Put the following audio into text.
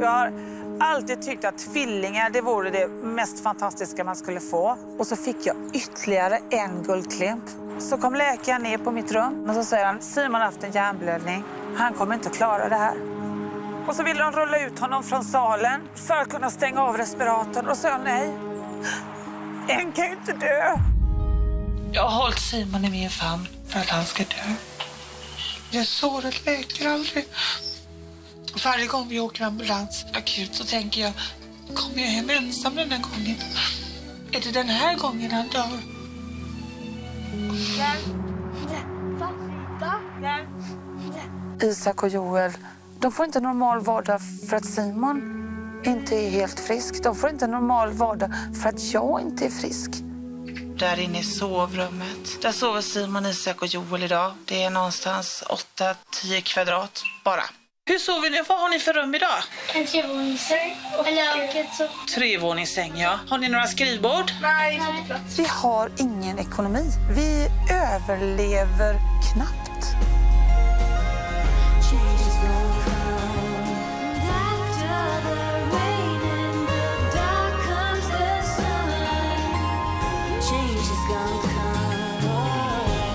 Jag har alltid tyckt att tvillingar det vore det mest fantastiska man skulle få. Och så fick jag ytterligare en guldklimp. Så kom läkaren ner på mitt rum och så säger han Simon har haft en hjärnblödning. Han kommer inte att klara det här. Och så ville de rulla ut honom från salen för att kunna stänga av respiratorn. Och så sa jag nej. En kan ju inte dö. Jag har hållit Simon i min famn för att han ska dö. Det såret läker aldrig. Varje gång vi åker ambulans akut så tänker jag, kommer jag hem ensam den här gången? Är det den här gången han dör? Isak och Joel, de får inte normal vardag för att Simon inte är helt frisk. De får inte normal vardag för att jag inte är frisk. Där inne i sovrummet. Där sover Simon, Isak och Joel idag. Det är någonstans 8-10 kvadrat bara. Hur sover ni? Vad har ni för rum idag? En trevåningssäng. Och. Trevåningssäng, ja. Har ni några skrivbord? Nej, inte plats. Vi har ingen ekonomi. Vi överlever knappt. change is gonna come.